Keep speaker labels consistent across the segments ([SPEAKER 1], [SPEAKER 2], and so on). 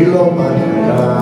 [SPEAKER 1] Ilomana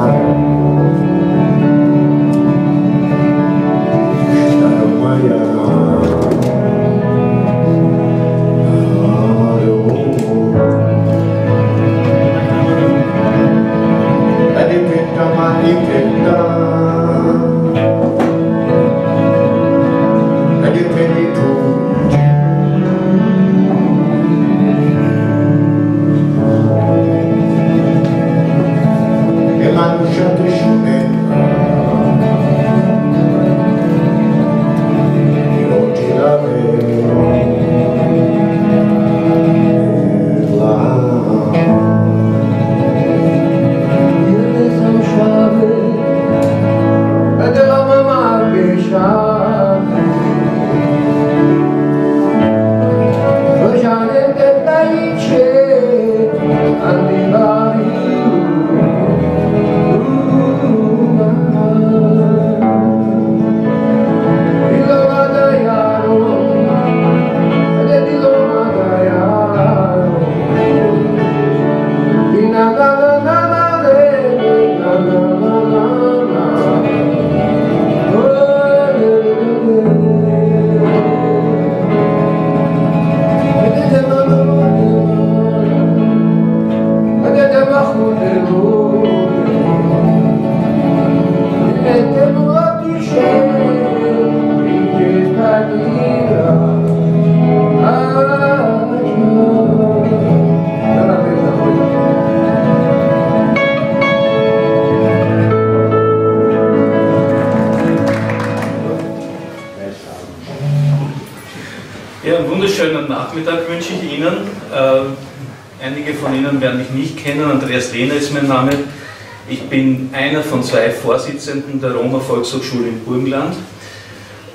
[SPEAKER 1] Vorsitzenden der Roma Volkshochschule in Burgenland.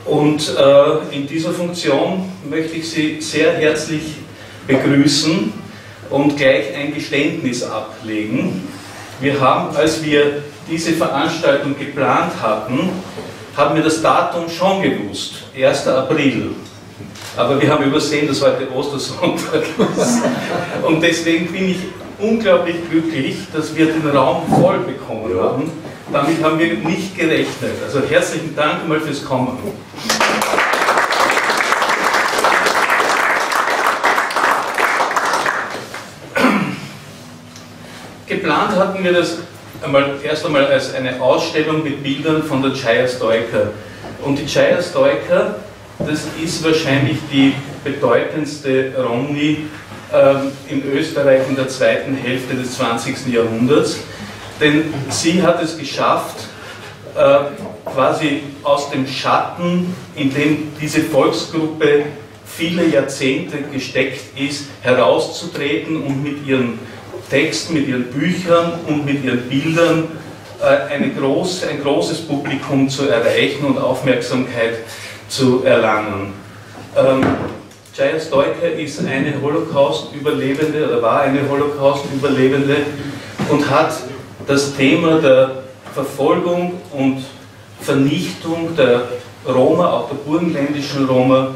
[SPEAKER 1] Und äh, in dieser Funktion möchte ich Sie sehr herzlich begrüßen und gleich ein Geständnis ablegen. Wir haben, als wir diese Veranstaltung geplant hatten, haben wir das Datum schon gewusst, 1. April. Aber wir haben übersehen, dass heute Ostersonntag ist. Und deswegen bin ich unglaublich glücklich, dass wir den Raum voll bekommen haben damit haben wir nicht gerechnet. Also herzlichen Dank mal fürs Kommen. Geplant hatten wir das einmal, erst einmal als eine Ausstellung mit Bildern von der Chaya Stoiker. Und die Chaya Stoiker, das ist wahrscheinlich die bedeutendste Romni ähm, in Österreich in der zweiten Hälfte des 20. Jahrhunderts. Denn sie hat es geschafft, äh, quasi aus dem Schatten, in dem diese Volksgruppe viele Jahrzehnte gesteckt ist, herauszutreten und mit ihren Texten, mit ihren Büchern und mit ihren Bildern äh, eine groß, ein großes Publikum zu erreichen und Aufmerksamkeit zu erlangen. Jaya Stoiker ist eine Holocaust-Überlebende oder war eine Holocaust-Überlebende und hat das Thema der Verfolgung und Vernichtung der Roma, auch der burgenländischen Roma,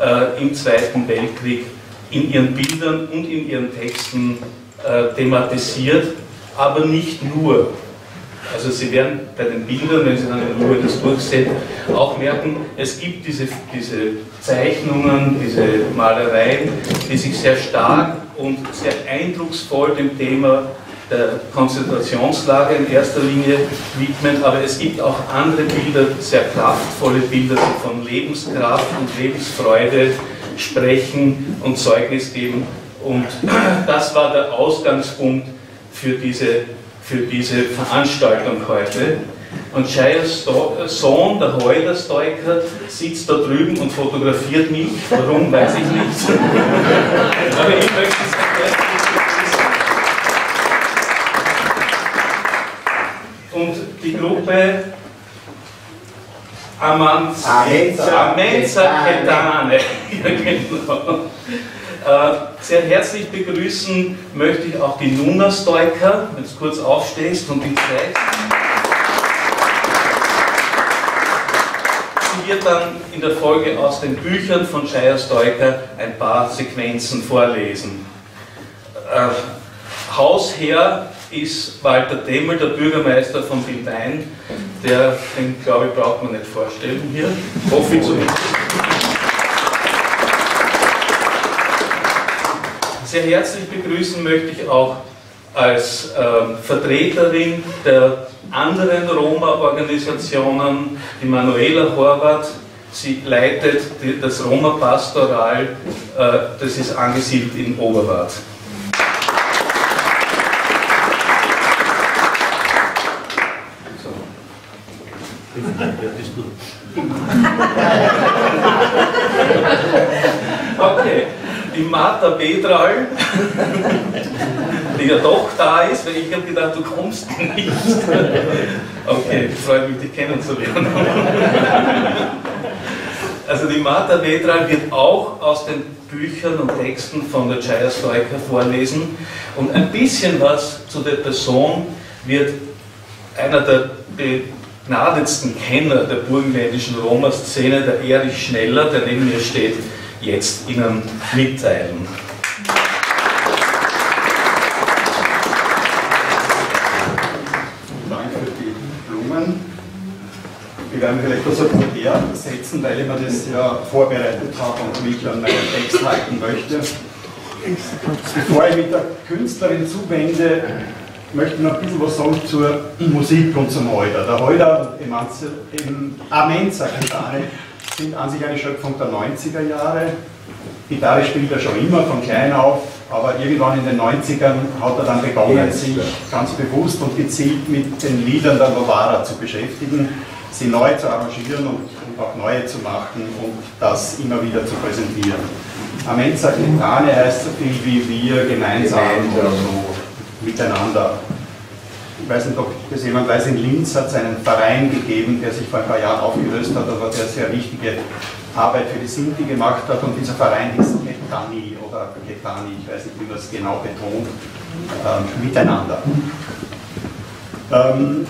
[SPEAKER 1] äh, im Zweiten Weltkrieg in ihren Bildern und in ihren Texten äh, thematisiert, aber nicht nur. Also Sie werden bei den Bildern, wenn Sie dann in Ruhe das durchsehen, auch merken, es gibt diese, diese Zeichnungen, diese Malereien, die sich sehr stark und sehr eindrucksvoll dem Thema der Konzentrationslager in erster Linie widmen, aber es gibt auch andere Bilder, sehr kraftvolle Bilder, die von Lebenskraft und Lebensfreude sprechen und Zeugnis geben. Und das war der Ausgangspunkt für diese, für diese Veranstaltung heute. Und Shia's äh, Sohn, der Heuler Stoiker, sitzt da drüben und fotografiert mich. Warum, weiß ich nicht. Aber ich möchte es erklären. Und die Gruppe Amanza Ketane. Ja, genau. Äh, sehr herzlich begrüßen möchte ich auch die Nuna Stoiker, wenn du kurz aufstehst und die zeigst. Wird dann in der Folge aus den Büchern von Shire Stoiker ein paar Sequenzen vorlesen. Äh, Hausherr ist Walter Demel, der Bürgermeister von Bildein. Der, den glaube ich, braucht man nicht vorstellen hier. Hoffe ich zumindest. Sehr herzlich begrüßen möchte ich auch als äh, Vertreterin der anderen Roma-Organisationen die Manuela Horvath. Sie leitet die, das Roma-Pastoral, äh, das ist angesiedelt in Oberwart. Okay, die Martha Bedral, die ja doch da ist, weil ich habe gedacht, du kommst nicht. Okay, freut mich, dich kennenzulernen. Also die Martha Bedral wird auch aus den Büchern und Texten von der Chaya Stoiker vorlesen und ein bisschen was zu der Person wird einer der begnadetsten Kenner der burgenländischen Roma-Szene, der Erich Schneller, der neben mir steht, jetzt Ihnen mitteilen.
[SPEAKER 2] Danke für die Blumen. Wir werden vielleicht das Portär setzen, weil ich mir das ja vorbereitet habe und mich an meinen Text halten möchte. Bevor ich mit der Künstlerin zuwende, möchte noch ein bisschen was sagen zur Musik und zum Heuder. Der Heuder im Amenza Gitarre sind an sich eine Schöpfung der 90er Jahre. Gitarre spielt er schon immer von klein auf, aber irgendwann in den 90ern hat er dann begonnen, sich ganz bewusst und gezielt mit den Liedern der Novara zu beschäftigen, sie neu zu arrangieren und, auch neue zu machen und das immer wieder zu präsentieren. Amenza Gitane heißt so viel wie wir gemeinsam oder so miteinander. Ich weiß nicht, ob das jemand weiß, in Linz hat es einen Verein gegeben, der sich vor ein paar Jahren aufgelöst hat, aber der sehr wichtige Arbeit für die Sinti gemacht hat und dieser Verein ist Ketani oder Ketani, ich weiß nicht, wie man es genau betont, ähm, miteinander. Ähm,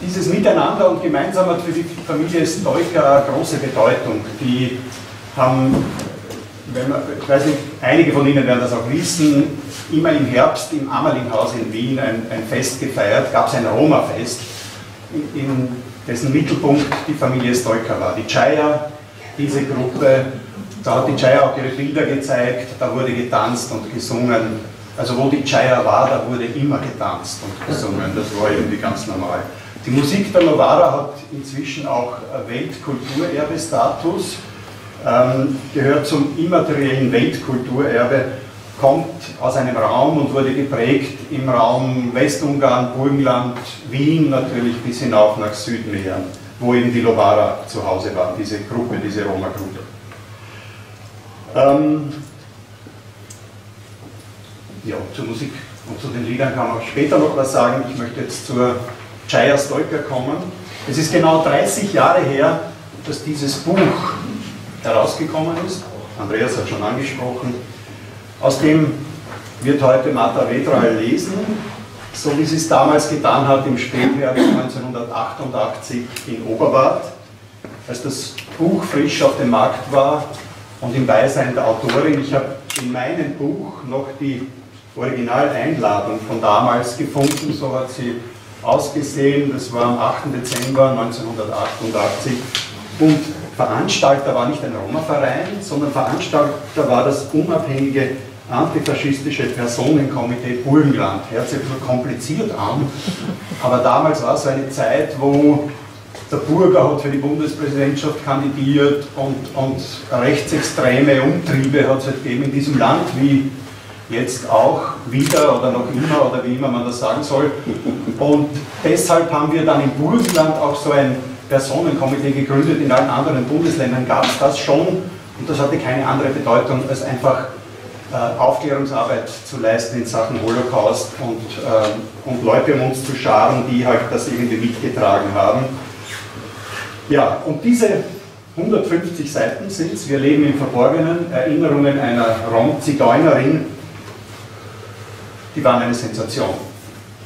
[SPEAKER 2] dieses Miteinander und gemeinsam für die Familie Stoiker große Bedeutung. Die haben man, ich weiß nicht, einige von Ihnen werden das auch wissen, immer im Herbst im Amerlinghaus in Wien ein, ein Fest gefeiert, gab es ein Roma-Fest, in, in, dessen Mittelpunkt die Familie Stoiker war. Die Chaya, diese Gruppe, da hat die Chaya auch ihre Bilder gezeigt, da wurde getanzt und gesungen. Also wo die Chaya war, da wurde immer getanzt und gesungen, das war irgendwie ganz normal. Die Musik der Novara hat inzwischen auch Weltkulturerbe-Status ähm, gehört zum immateriellen Weltkulturerbe, kommt aus einem Raum und wurde geprägt im Raum Westungarn, Burgenland, Wien natürlich bis hinauf nach Südmähren, wo eben die Lovara zu Hause war, diese Gruppe, diese Roma-Gruppe. Ähm, ja, zur Musik und zu den Liedern kann man später noch was sagen. Ich möchte jetzt zur Chaya Stoiker kommen. Es ist genau 30 Jahre her, dass dieses Buch herausgekommen ist. Andreas hat schon angesprochen. Aus dem wird heute Martha Vedral lesen, so wie sie es damals getan hat im Spätherbst 1988 in Oberwart, als das Buch frisch auf dem Markt war und im Beisein der Autorin. Ich habe in meinem Buch noch die Originaleinladung von damals gefunden, so hat sie ausgesehen. Das war am 8. Dezember 1988 und Veranstalter war nicht ein Roma-Verein, sondern Veranstalter war das unabhängige antifaschistische Personenkomitee Burgenland. Hört sich ein kompliziert an, aber damals war es eine Zeit, wo der Burger hat für die Bundespräsidentschaft kandidiert und, und rechtsextreme Umtriebe hat es halt gegeben in diesem Land, wie jetzt auch wieder oder noch immer oder wie immer man das sagen soll. Und deshalb haben wir dann im Burgenland auch so ein Personenkomitee gegründet. In allen anderen Bundesländern gab es das schon und das hatte keine andere Bedeutung als einfach äh, Aufklärungsarbeit zu leisten in Sachen Holocaust und, ähm, und Leute um uns zu scharen, die halt das irgendwie mitgetragen haben. Ja, und diese 150 Seiten sind es. Wir leben im Verborgenen. Erinnerungen einer Rom-Zigeunerin, die waren eine Sensation.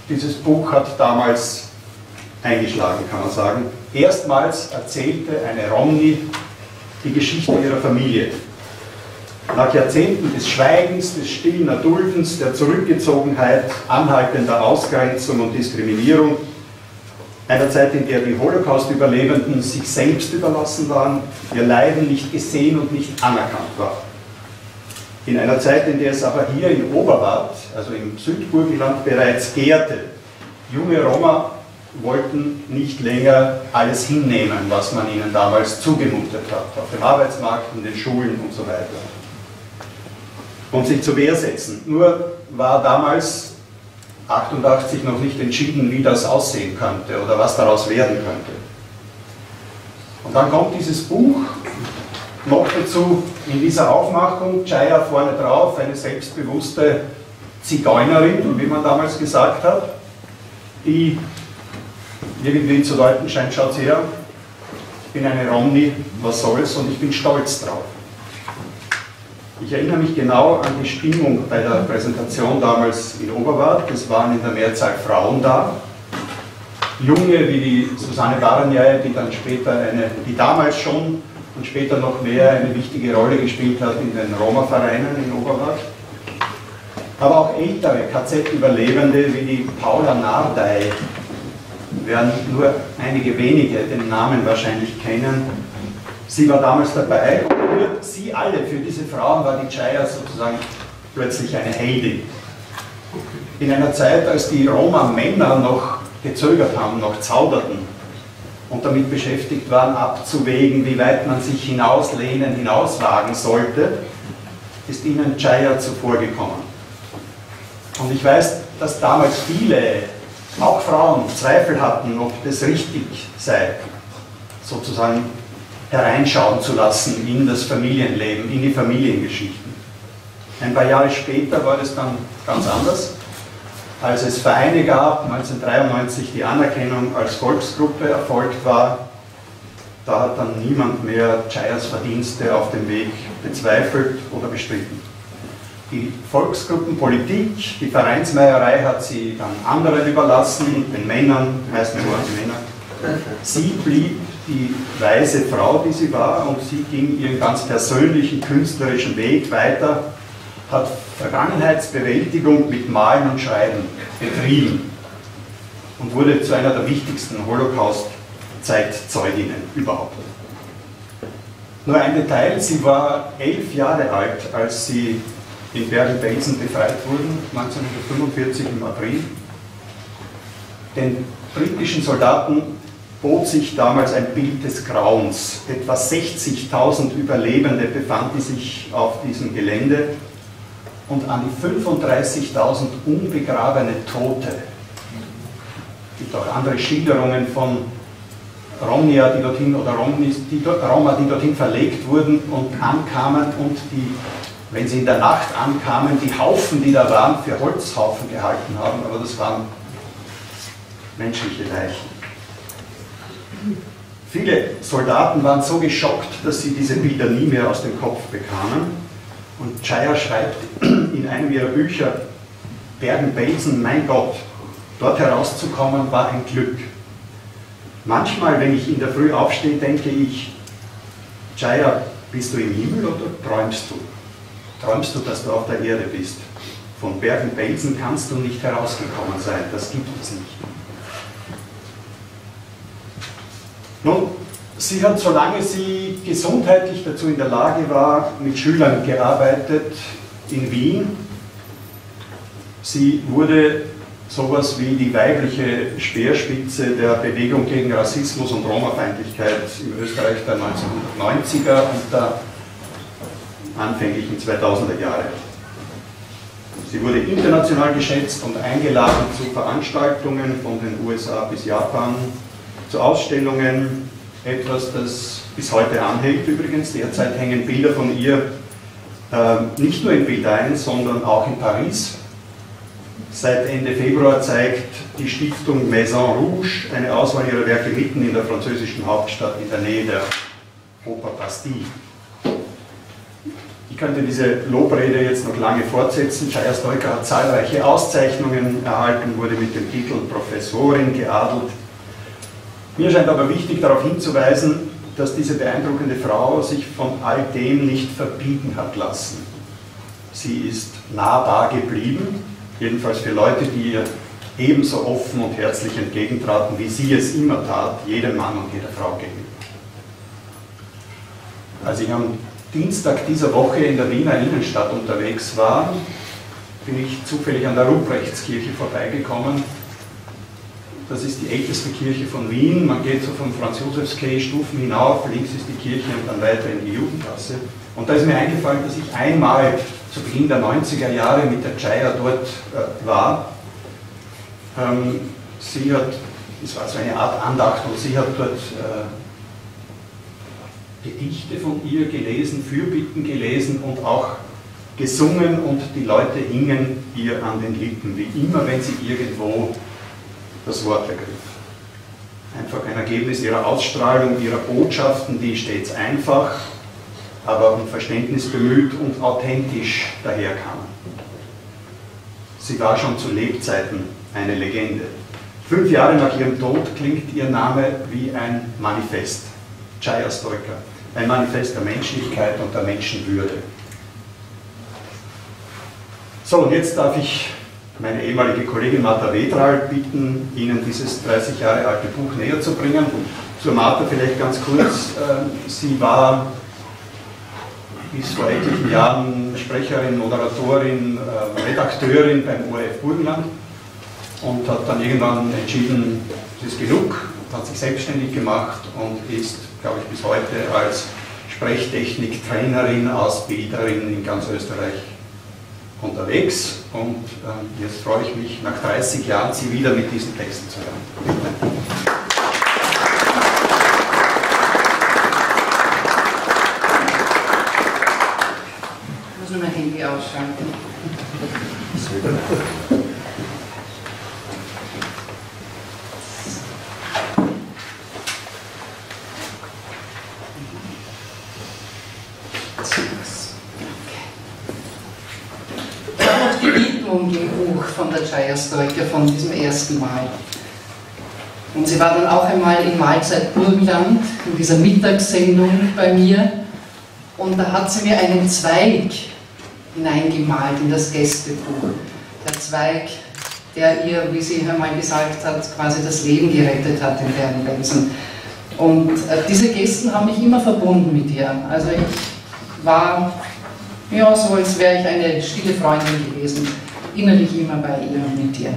[SPEAKER 2] Dieses Buch hat damals eingeschlagen, kann man sagen. Erstmals erzählte eine Romney die Geschichte ihrer Familie. Nach Jahrzehnten des Schweigens, des stillen Erduldens, der Zurückgezogenheit, anhaltender Ausgrenzung und Diskriminierung, einer Zeit, in der die Holocaust-Überlebenden sich selbst überlassen waren, ihr Leiden nicht gesehen und nicht anerkannt war. In einer Zeit, in der es aber hier in Oberwart, also im Südburgenland, bereits gärte. Junge Roma wollten nicht länger alles hinnehmen, was man ihnen damals zugemutet hat, auf dem Arbeitsmarkt, in den Schulen und so weiter. Und sich zur Wehr setzen. Nur war damals 88 noch nicht entschieden, wie das aussehen könnte oder was daraus werden könnte. Und dann kommt dieses Buch, noch dazu in dieser Aufmachung, Chaya vorne drauf, eine selbstbewusste Zigeunerin, wie man damals gesagt hat, die irgendwie zu deuten scheint, schaut her, ich bin eine Romney, was soll's, und ich bin stolz drauf. Ich erinnere mich genau an die Stimmung bei der Präsentation damals in Oberwart. Es waren in der Mehrzahl Frauen da. Junge wie die Susanne Baranjai, die dann später eine, die damals schon und später noch mehr eine wichtige Rolle gespielt hat in den Roma-Vereinen in Oberwart. Aber auch ältere KZ-Überlebende wie die Paula Nardei, werden nur einige wenige den Namen wahrscheinlich kennen. Sie war damals dabei und für sie alle, für diese Frauen war die Chaya sozusagen plötzlich eine Heldin. In einer Zeit, als die Roma-Männer noch gezögert haben, noch zauderten und damit beschäftigt waren, abzuwägen, wie weit man sich hinauslehnen, hinauswagen sollte, ist ihnen Chaya zuvorgekommen. Und ich weiß, dass damals viele auch Frauen Zweifel hatten, ob das richtig sei, sozusagen hereinschauen zu lassen in das Familienleben, in die Familiengeschichten. Ein paar Jahre später war das dann ganz anders. Als es Vereine gab, 1993 die Anerkennung als Volksgruppe erfolgt war, da hat dann niemand mehr Chayas Verdienste auf dem Weg bezweifelt oder bestritten. Die Volksgruppenpolitik, die Vereinsmeierei hat sie dann anderen überlassen, den Männern, meistens waren es Männer. Sie blieb die weise Frau, die sie war, und sie ging ihren ganz persönlichen künstlerischen Weg weiter, hat Vergangenheitsbewältigung mit Malen und Schreiben betrieben und wurde zu einer der wichtigsten Holocaust-Zeitzeuginnen überhaupt. Nur ein Detail, sie war elf Jahre alt, als sie in Bergen-Belsen befreit wurden, 1945 im April. Den britischen Soldaten bot sich damals ein Bild des Grauens. Etwa 60.000 Überlebende befanden sich auf diesem Gelände und an die 35.000 unbegrabene Tote. Es gibt auch andere Schilderungen von Romnia, die dorthin, oder Romnis, die, Roma, die dorthin verlegt wurden und ankamen und die wenn sie in der Nacht ankamen, die Haufen, die da waren, für Holzhaufen gehalten haben, aber das waren menschliche Leichen. Viele Soldaten waren so geschockt, dass sie diese Bilder nie mehr aus dem Kopf bekamen. Und Chaya schreibt in einem ihrer Bücher, Bergen-Belsen, mein Gott, dort herauszukommen war ein Glück. Manchmal, wenn ich in der Früh aufstehe, denke ich, Chaya, bist du im Himmel oder träumst du? träumst du, dass du auf der Erde bist. Von Bergen-Belsen kannst du nicht herausgekommen sein, das gibt es nicht. Nun, sie hat, solange sie gesundheitlich dazu in der Lage war, mit Schülern gearbeitet in Wien. Sie wurde sowas wie die weibliche Speerspitze der Bewegung gegen Rassismus und Romafeindlichkeit im Österreich der 1990er und der anfänglichen 2000er Jahre. Sie wurde international geschätzt und eingeladen zu Veranstaltungen von den USA bis Japan, zu Ausstellungen, etwas, das bis heute anhält übrigens. Derzeit hängen Bilder von ihr Ähm, nicht nur in Britannia, sondern auch in Paris. Seit Ende Februar zeigt die Stiftung Maison Rouge eine Auswahl ihrer Werke mitten in der französischen Hauptstadt in der Nähe der Oper Bastille. Ich könnte diese Lobrede jetzt noch lange fortsetzen. Chaya Stoiker hat zahlreiche Auszeichnungen erhalten, wurde mit dem Titel Professorin geadelt. Mir scheint aber wichtig darauf hinzuweisen, dass diese beeindruckende Frau sich von all dem nicht verbiegen hat lassen. Sie ist nahbar geblieben, jedenfalls für Leute, die ihr ebenso offen und herzlich entgegentraten, wie sie es immer tat, jedem Mann und jeder Frau gegenüber. Als ich am Dienstag dieser Woche in der Wiener Innenstadt unterwegs war, bin ich zufällig an der Ruprechtskirche vorbeigekommen das ist die älteste Kirche von Wien. Man geht so vom Franz-Josefs-Quai Stufen hinauf, links ist die Kirche und dann weiter in die Jugendgasse. Und da ist mir eingefallen, dass ich einmal zu Beginn der 90er Jahre mit der Chaya dort äh, war. Ähm, sie hat, es war so eine Art Andacht und sie hat dort äh, Gedichte von ihr gelesen, Fürbitten gelesen und auch gesungen und die Leute hingen ihr an den Lippen, wie immer, wenn sie irgendwo das Wort ergriff. Einfach ein Ergebnis ihrer Ausstrahlung, ihrer Botschaften, die stets einfach, aber um Verständnis bemüht und authentisch daherkamen. Sie war schon zu Lebzeiten eine Legende. Fünf Jahre nach ihrem Tod klingt ihr Name wie ein Manifest, Chaya Stoika, ein Manifest der Menschlichkeit und der Menschenwürde. So, und jetzt darf ich meine ehemalige Kollegin Martha Wedral bitten, Ihnen dieses 30 Jahre alte Buch näher zu bringen. Zur Martha vielleicht ganz kurz. Ähm, sie war bis vor etlichen Jahren Sprecherin, Moderatorin, ähm, Redakteurin beim ORF Burgenland und hat dann irgendwann entschieden, es ist genug, hat sich selbstständig gemacht und ist, glaube ich, bis heute als Sprechtechnik-Trainerin, Ausbilderin in ganz Österreich unterwegs und äh, jetzt freue ich mich, nach 30 Jahren Sie wieder mit diesen Texten zu hören.
[SPEAKER 3] Ich muss nur mein Handy ausschalten. Chaya-Stoiker von diesem ersten Mal. Und sie war dann auch einmal in Mahlzeit Burgenland, in dieser Mittagssendung bei mir. Und da hat sie mir einen Zweig hineingemalt in das Gästebuch. Der Zweig, der ihr, wie sie einmal gesagt hat, quasi das Leben gerettet hat in Bernbensen. Und äh, diese Gästen haben mich immer verbunden mit ihr. Also ich war ja, so, als wäre ich eine stille Freundin gewesen innerlich immer bei ihr und mit ihr.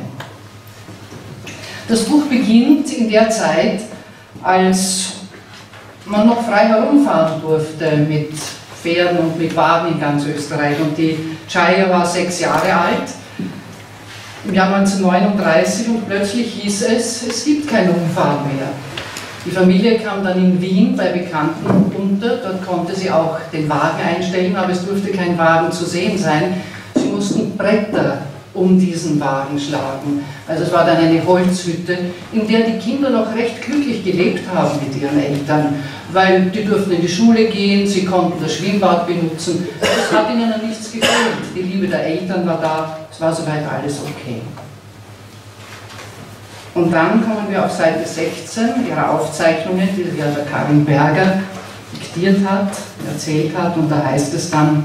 [SPEAKER 3] Das Buch beginnt in der Zeit, als man noch frei herumfahren durfte mit Pferden und mit Wagen in ganz Österreich. Und die Chaya war sechs Jahre alt, im Jahr 1939, und plötzlich hieß es, es gibt kein Umfahren mehr. Die Familie kam dann in Wien bei Bekannten unter, dort konnte sie auch den Wagen einstellen, aber es durfte kein Wagen zu sehen sein, mussten Bretter um diesen Wagen schlagen. Also es war dann eine Holzhütte, in der die Kinder noch recht glücklich gelebt haben mit ihren Eltern, weil die durften in die Schule gehen, sie konnten das Schwimmbad benutzen. Es hat ihnen an nichts gefehlt. Die Liebe der Eltern war da, es war soweit alles okay. Und dann kommen wir auf Seite 16 ihrer Aufzeichnungen, die der Karin Berger diktiert hat, erzählt hat, und da heißt es dann,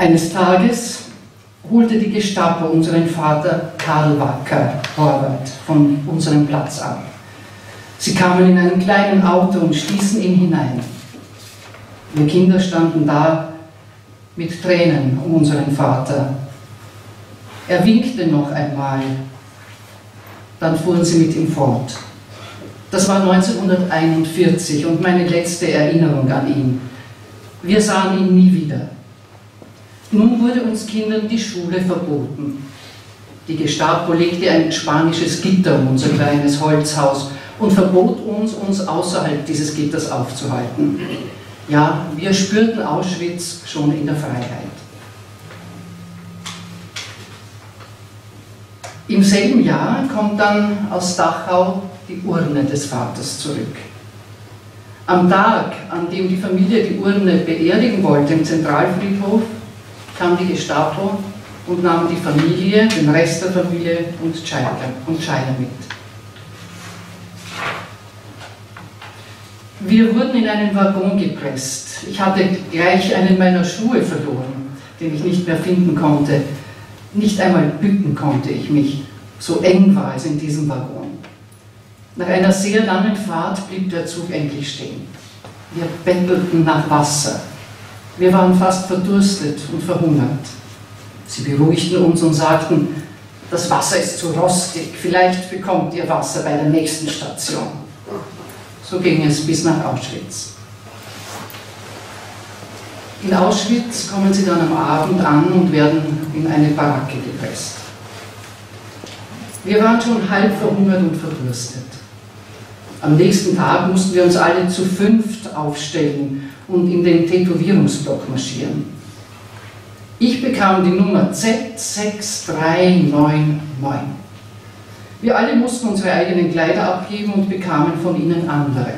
[SPEAKER 3] eines Tages holte die Gestapo unseren Vater Karl Wacker Horvath von unserem Platz ab. Sie kamen in einem kleinen Auto und stießen ihn hinein. Wir Kinder standen da mit Tränen um unseren Vater. Er winkte noch einmal, dann fuhren sie mit ihm fort. Das war 1941 und meine letzte Erinnerung an ihn. Wir sahen ihn nie wieder. Nun wurde uns Kindern die Schule verboten. Die Gestapo legte ein spanisches Gitter um unser kleines Holzhaus und verbot uns, uns außerhalb dieses Gitters aufzuhalten. Ja, wir spürten Auschwitz schon in der Freiheit. Im selben Jahr kommt dann aus Dachau die Urne des Vaters zurück. Am Tag, an dem die Familie die Urne beerdigen wollte im Zentralfriedhof, kam die Gestapo und nahm die Familie, den Rest der Familie und Scheiler, und mit. Wir wurden in einen Waggon gepresst. Ich hatte gleich einen meiner Schuhe verloren, den ich nicht mehr finden konnte. Nicht einmal bücken konnte ich mich, so eng war es in diesem Waggon. Nach einer sehr langen Fahrt blieb der Zug endlich stehen. Wir bettelten nach Wasser. Wir waren fast verdurstet und verhungert. Sie beruhigten uns und sagten, das Wasser ist zu rostig, vielleicht bekommt ihr Wasser bei der nächsten Station. So ging es bis nach Auschwitz. In Auschwitz kommen sie dann am Abend an und werden in eine Baracke gepresst. Wir waren schon halb verhungert und verdurstet. Am nächsten Tag mussten wir uns alle zu fünft aufstellen und in den Tätowierungsblock marschieren. Ich bekam die Nummer Z6399. Wir alle mussten unsere eigenen Kleider abgeben und bekamen von ihnen andere.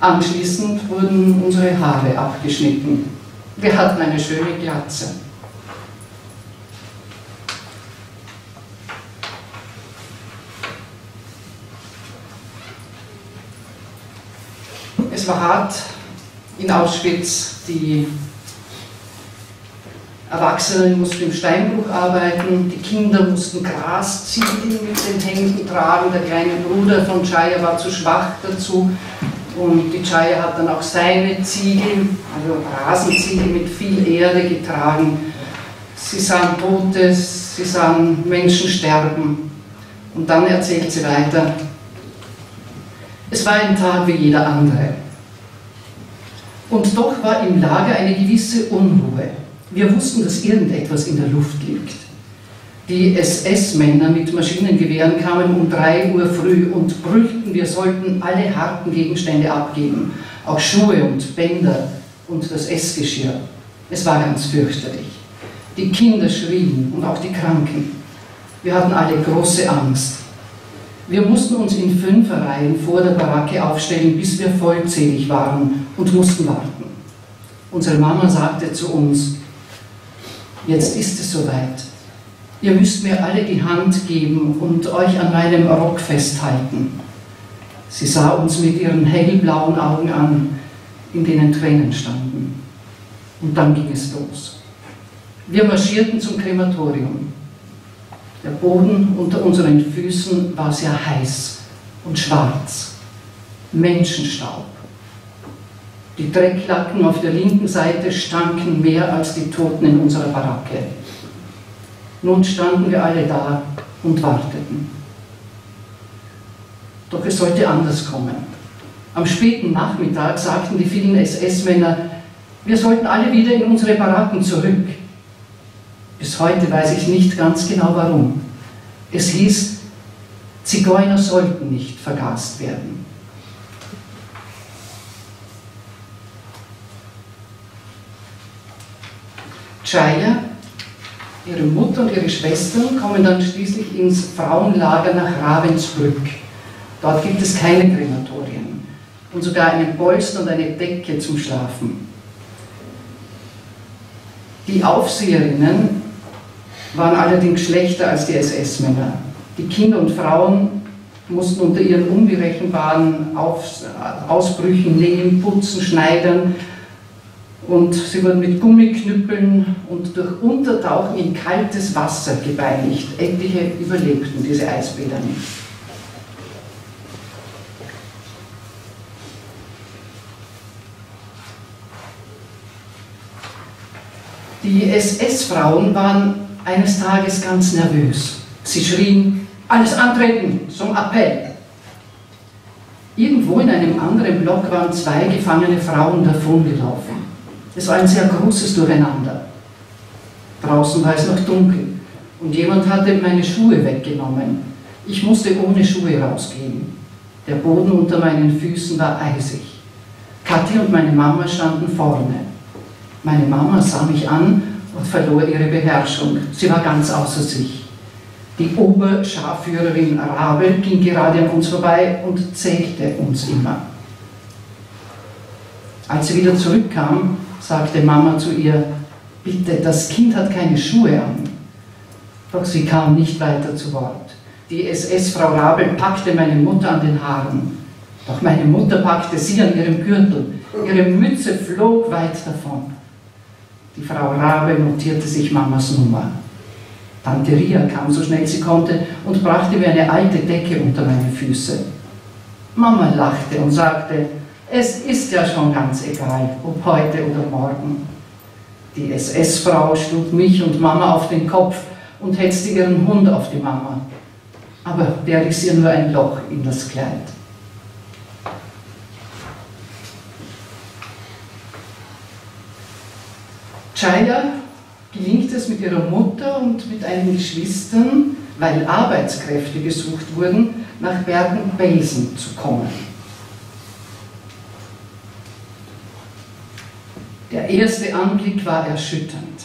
[SPEAKER 3] Anschließend wurden unsere Haare abgeschnitten. Wir hatten eine schöne Glatze. Es war hart in Auschwitz. Die Erwachsenen mussten im Steinbruch arbeiten, die Kinder mussten Gras ziehen mit den Händen tragen. Der kleine Bruder von Chaya war zu schwach dazu. Und die Chaya hat dann auch seine Ziegel, also Rasenziegel mit viel Erde getragen. Sie sahen Totes, sie sahen Menschen sterben. Und dann erzählt sie weiter, es war ein Tag wie jeder andere. Und doch war im Lager eine gewisse Unruhe. Wir wussten, dass irgendetwas in der Luft liegt. Die SS-Männer mit Maschinengewehren kamen um 3 Uhr früh und brüllten, wir sollten alle harten Gegenstände abgeben, auch Schuhe und Bänder und das Essgeschirr. Es war ganz fürchterlich. Die Kinder schrien und auch die Kranken. Wir hatten alle große Angst. Wir mussten uns in Fünferreihen vor der Baracke aufstellen, bis wir vollzählig waren und mussten warten. Unsere Mama sagte zu uns, jetzt ist es soweit. Ihr müsst mir alle die Hand geben und euch an meinem Rock festhalten. Sie sah uns mit ihren hellblauen Augen an, in denen Tränen standen. Und dann ging es los. Wir marschierten zum Krematorium. Der Boden unter unseren Füßen war sehr heiß und schwarz. Menschenstaub. Die Drecklacken auf der linken Seite stanken mehr als die Toten in unserer Baracke. Nun standen wir alle da und warteten. Doch es sollte anders kommen. Am späten Nachmittag sagten die vielen SS-Männer, wir sollten alle wieder in unsere Baracken zurück. Bis heute weiß ich nicht ganz genau warum. Es hieß, Zigeuner sollten nicht vergast werden. Chaya, ihre Mutter und ihre Schwestern kommen dann schließlich ins Frauenlager nach Ravensbrück. Dort gibt es keine Krematorien und sogar einen Polster und eine Decke zum Schlafen. Die Aufseherinnen waren allerdings schlechter als die SS-Männer. Die Kinder und Frauen mussten unter ihren unberechenbaren Ausbrüchen nähen, putzen, schneidern und sie wurden mit Gummiknüppeln und durch Untertauchen in kaltes Wasser gebeinigt. Etliche überlebten diese Eisbäder nicht. Die SS-Frauen waren eines Tages ganz nervös. Sie schrien, alles antreten zum Appell. Irgendwo in einem anderen Block waren zwei gefangene Frauen davongelaufen. Es war ein sehr großes Durcheinander. Draußen war es noch dunkel und jemand hatte meine Schuhe weggenommen. Ich musste ohne Schuhe rausgehen. Der Boden unter meinen Füßen war eisig. Kathi und meine Mama standen vorne. Meine Mama sah mich an und verlor ihre Beherrschung. Sie war ganz außer sich. Die Oberscharführerin Rabel ging gerade an uns vorbei und zählte uns immer. Als sie wieder zurückkam, sagte Mama zu ihr, bitte, das Kind hat keine Schuhe an. Doch sie kam nicht weiter zu Wort. Die SS-Frau Rabel packte meine Mutter an den Haaren. Doch meine Mutter packte sie an ihrem Gürtel. Ihre Mütze flog weit davon. Die Frau Rabe notierte sich Mamas Nummer. Tante Ria kam so schnell sie konnte und brachte mir eine alte Decke unter meine Füße. Mama lachte und sagte, es ist ja schon ganz egal, ob heute oder morgen. Die SS-Frau schlug mich und Mama auf den Kopf und hetzte ihren Hund auf die Mama. Aber der ließ ihr nur ein Loch in das Kleid. Chaya gelingt es mit ihrer Mutter und mit einigen Geschwistern, weil Arbeitskräfte gesucht wurden, nach Bergen-Belsen zu kommen. Der erste Anblick war erschütternd.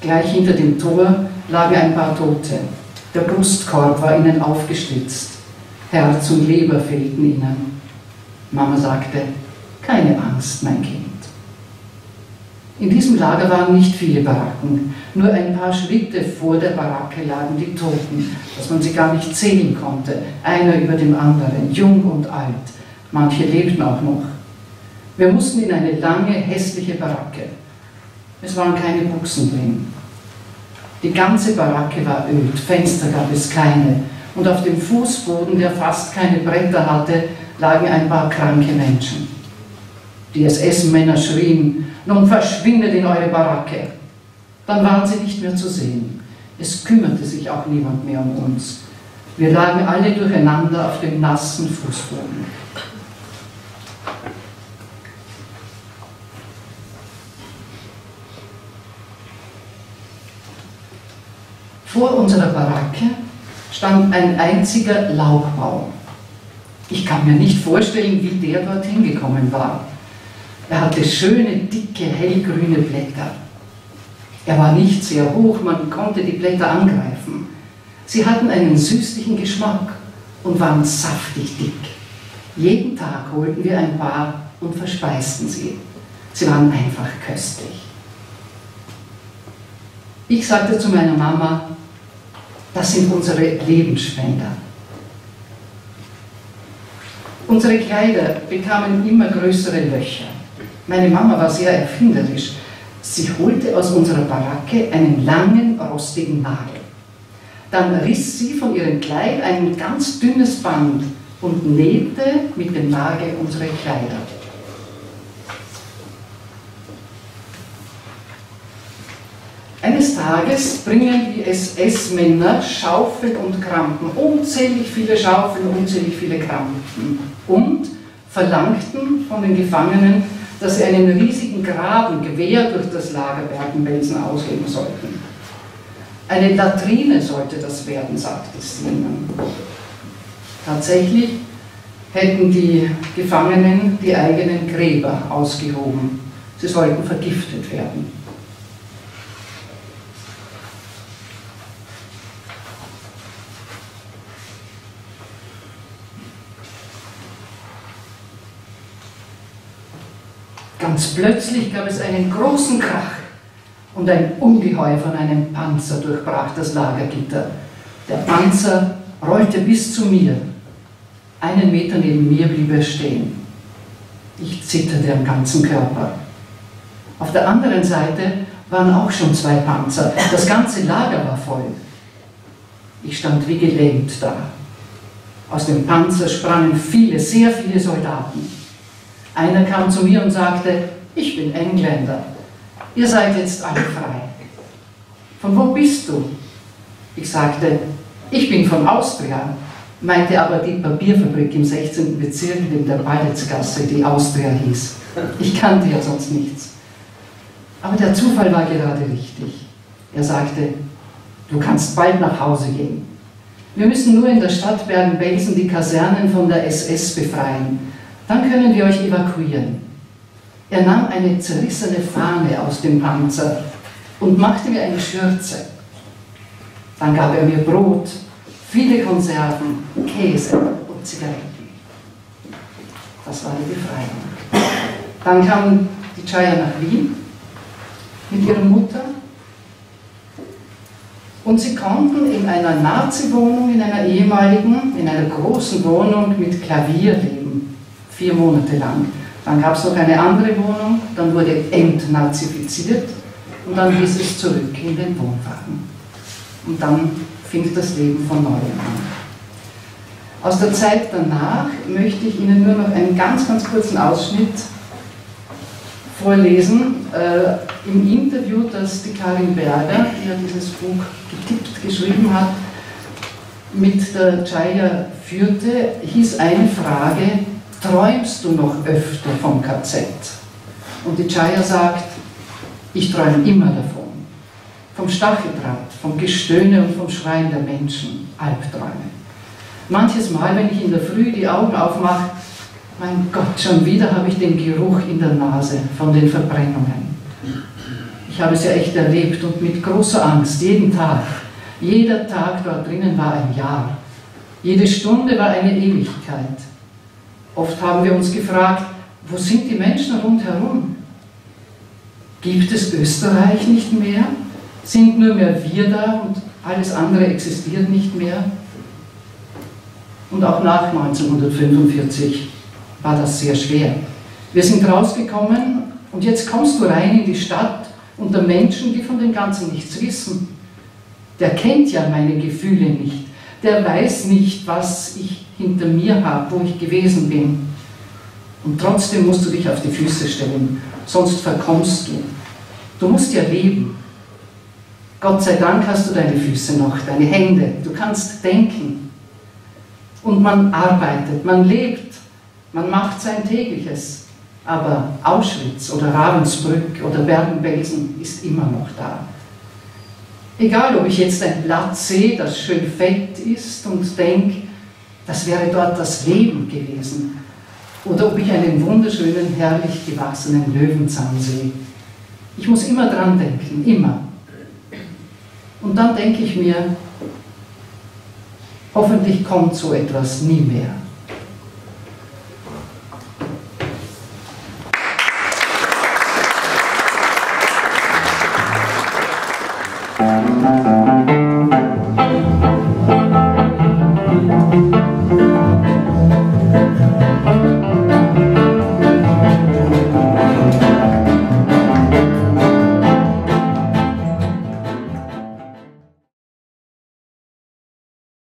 [SPEAKER 3] Gleich hinter dem Tor lagen ein paar Tote. Der Brustkorb war ihnen aufgeschlitzt. Herz und Leber fehlten ihnen. Mama sagte, keine Angst, mein Kind. In diesem Lager waren nicht viele Baracken. Nur ein paar Schritte vor der Baracke lagen die Toten, dass man sie gar nicht zählen konnte, einer über dem anderen, jung und alt. Manche lebten auch noch. Wir mussten in eine lange, hässliche Baracke. Es waren keine Buchsen drin. Die ganze Baracke war öd, Fenster gab es keine, und auf dem Fußboden, der fast keine Bretter hatte, lagen ein paar kranke Menschen. Die SS-Männer schrien, nun verschwindet in eure Baracke. Dann waren sie nicht mehr zu sehen. Es kümmerte sich auch niemand mehr um uns. Wir lagen alle durcheinander auf dem nassen Fußboden. Vor unserer Baracke stand ein einziger Laubbaum. Ich kann mir nicht vorstellen, wie der dorthin gekommen war. Er hatte schöne, dicke, hellgrüne Blätter. Er war nicht sehr hoch, man konnte die Blätter angreifen. Sie hatten einen süßlichen Geschmack und waren saftig dick. Jeden Tag holten wir ein paar und verspeisten sie. Sie waren einfach köstlich. Ich sagte zu meiner Mama, das sind unsere Lebensspender. Unsere Kleider bekamen immer größere Löcher. Meine Mama war sehr erfinderisch. Sie holte aus unserer Baracke einen langen, rostigen Nagel. Dann riss sie von ihrem Kleid ein ganz dünnes Band und nähte mit dem Nagel unsere Kleider. Eines Tages bringen die SS-Männer Schaufeln und Krampen, unzählig viele Schaufeln, unzählig viele Krampen und verlangten von den Gefangenen, dass sie einen riesigen Graben quer durch das Lager Bergen-Belsen auslegen sollten. Eine Latrine sollte das werden, sagte es ihnen. Tatsächlich hätten die Gefangenen die eigenen Gräber ausgehoben. Sie sollten vergiftet werden. Ganz plötzlich gab es einen großen Krach und ein Ungeheuer von einem Panzer durchbrach das Lagergitter. Der Panzer rollte bis zu mir. Einen Meter neben mir blieb er stehen. Ich zitterte am ganzen Körper. Auf der anderen Seite waren auch schon zwei Panzer. Das ganze Lager war voll. Ich stand wie gelähmt da. Aus dem Panzer sprangen viele, sehr viele Soldaten. Einer kam zu mir und sagte, ich bin Engländer, ihr seid jetzt alle frei. Von wo bist du? Ich sagte, ich bin von Austria, meinte aber die Papierfabrik im 16. Bezirk in der Balitzgasse, die Austria hieß. Ich kannte ja sonst nichts. Aber der Zufall war gerade richtig. Er sagte, du kannst bald nach Hause gehen. Wir müssen nur in der Stadt Bergen-Belsen die Kasernen von der SS befreien Dann können wir euch evakuieren. Er nahm eine zerrissene Fahne aus dem Panzer und machte mir eine Schürze. Dann gab er mir Brot, viele Konserven, Käse und Zigaretten. Das war die Befreiung. Dann kam die Chaya nach Wien mit ihrer Mutter und sie konnten in einer Nazi-Wohnung, in einer ehemaligen, in einer großen Wohnung mit Klavier leben, vier Monate lang. Dann gab es noch eine andere Wohnung, dann wurde entnazifiziert und dann hieß es zurück in den Wohnwagen. Und dann fing das Leben von neuem an. Aus der Zeit danach möchte ich Ihnen nur noch einen ganz, ganz kurzen Ausschnitt vorlesen. Äh, Im Interview, das die Karin Berger, die ja dieses Buch getippt, geschrieben hat, mit der Chaya führte, hieß eine Frage, träumst du noch öfter vom KZ? Und die Chaya sagt, ich träume immer davon. Vom Stacheldraht, vom Gestöhne und vom Schreien der Menschen, Albträume. Manches Mal, wenn ich in der Früh die Augen aufmache, mein Gott, schon wieder habe ich den Geruch in der Nase von den Verbrennungen. Ich habe es ja echt erlebt und mit großer Angst, jeden Tag. Jeder Tag dort drinnen war ein Jahr. Jede Stunde war eine Ewigkeit. Oft haben wir uns gefragt, wo sind die Menschen rundherum? Gibt es Österreich nicht mehr? Sind nur mehr wir da und alles andere existiert nicht mehr? Und auch nach 1945 war das sehr schwer. Wir sind rausgekommen und jetzt kommst du rein in die Stadt unter Menschen, die von dem Ganzen nichts wissen. Der kennt ja meine Gefühle nicht. Der weiß nicht, was ich hinter mir habe, wo ich gewesen bin. Und trotzdem musst du dich auf die Füße stellen, sonst verkommst du. Du musst ja leben. Gott sei Dank hast du deine Füße noch, deine Hände. Du kannst denken. Und man arbeitet, man lebt, man macht sein tägliches. Aber Auschwitz oder Ravensbrück oder Bergen-Belsen ist immer noch da. Egal, ob ich jetzt ein Blatt sehe, das schön fett ist und denke, das wäre dort das Leben gewesen. Oder ob ich einen wunderschönen, herrlich gewachsenen Löwenzahn sehe. Ich muss immer dran denken, immer. Und dann denke ich mir, hoffentlich kommt so etwas nie mehr.